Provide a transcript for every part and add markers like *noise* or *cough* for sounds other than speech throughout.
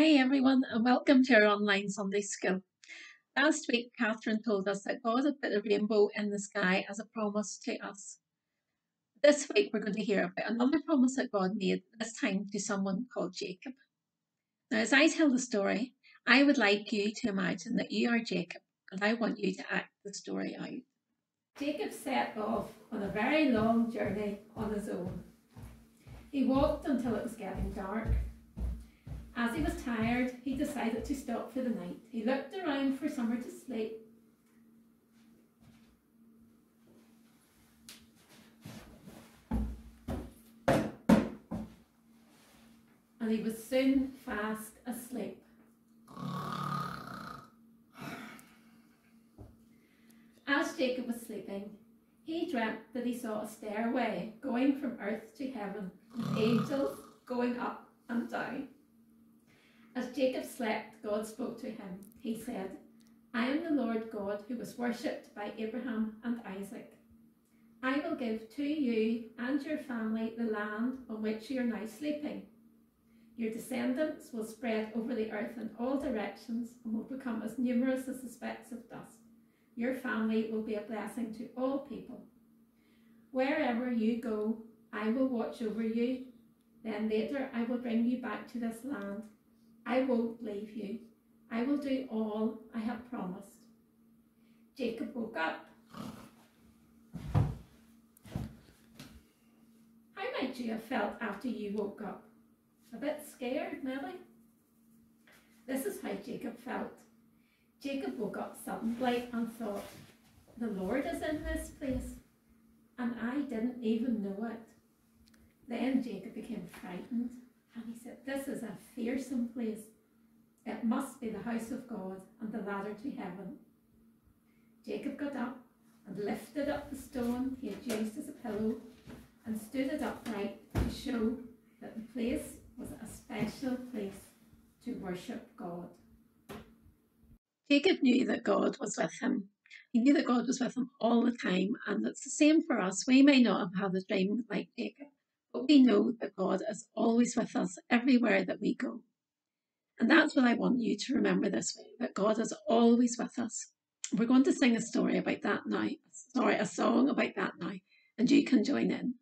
Hi everyone and welcome to our online Sunday school. Last week Catherine told us that God had put a rainbow in the sky as a promise to us. This week we're going to hear about another promise that God made, this time to someone called Jacob. Now as I tell the story, I would like you to imagine that you are Jacob and I want you to act the story out. Jacob set off on a very long journey on his own. He walked until it was getting dark as he was tired, he decided to stop for the night. He looked around for somewhere to sleep. And he was soon fast asleep. As Jacob was sleeping, he dreamt that he saw a stairway going from earth to heaven, with angels going up and down. As Jacob slept, God spoke to him. He said, I am the Lord God who was worshipped by Abraham and Isaac. I will give to you and your family the land on which you are now sleeping. Your descendants will spread over the earth in all directions and will become as numerous as the specks of dust. Your family will be a blessing to all people. Wherever you go, I will watch over you. Then later I will bring you back to this land I won't leave you. I will do all I have promised. Jacob woke up. How might you have felt after you woke up? A bit scared, maybe? This is how Jacob felt. Jacob woke up suddenly and thought, the Lord is in this place, and I didn't even know it. Then Jacob became frightened and he said, This is a fearsome place. It must be the house of God and the ladder to heaven. Jacob got up and lifted up the stone he had used as a pillow and stood it upright to show that the place was a special place to worship God. Jacob knew that God was with him. He knew that God was with him all the time, and it's the same for us. We may not have had a dream like Jacob, but we know that God is always with us everywhere that we go. And that's what I want you to remember this week that God is always with us. We're going to sing a story about that now. Sorry, a song about that now, and you can join in.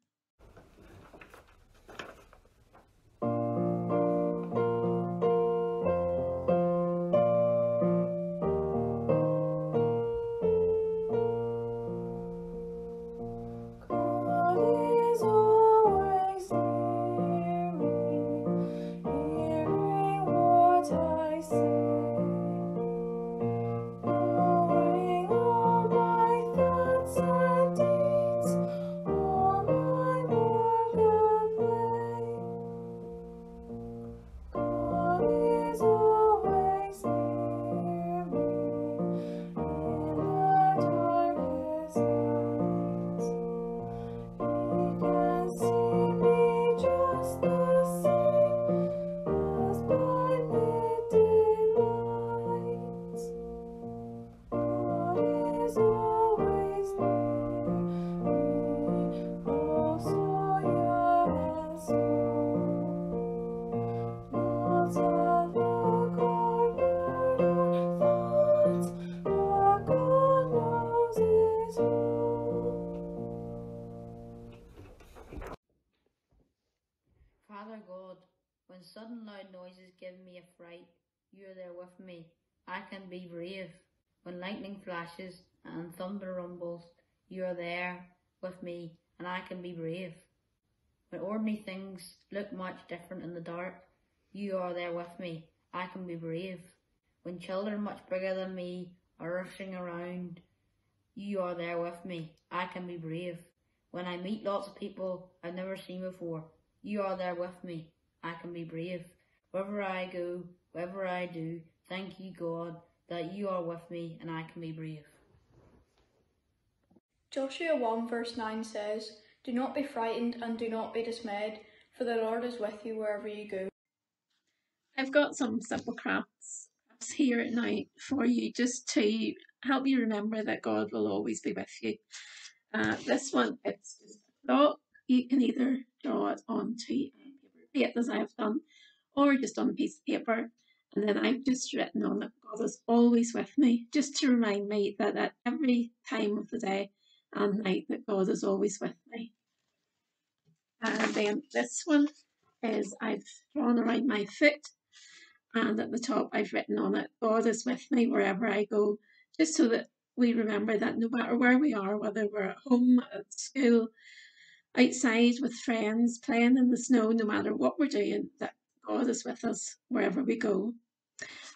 Sudden loud noises give me a fright, you are there with me. I can be brave. When lightning flashes and thunder rumbles, you are there with me and I can be brave. When ordinary things look much different in the dark, you are there with me. I can be brave. When children much bigger than me are rushing around, you are there with me. I can be brave. When I meet lots of people I've never seen before, you are there with me. I can be brave. Wherever I go, whatever I do, thank you, God, that you are with me and I can be brave. Joshua 1 verse 9 says, Do not be frightened and do not be dismayed, for the Lord is with you wherever you go. I've got some simple crafts *laughs* here at night for you just to help you remember that God will always be with you. Uh, this one, it's just a thought. You can either draw it onto plate as I have done, or just on a piece of paper. And then I've just written on it, God is always with me, just to remind me that at every time of the day and night that God is always with me. And then this one is I've drawn around my foot and at the top I've written on it, God is with me wherever I go, just so that we remember that no matter where we are, whether we're at home, at school, outside with friends, playing in the snow, no matter what we're doing, that God is with us wherever we go.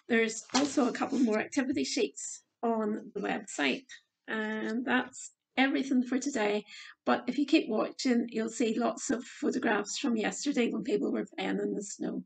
There's also a couple more activity sheets on the website, and that's everything for today. But if you keep watching, you'll see lots of photographs from yesterday when people were playing in the snow.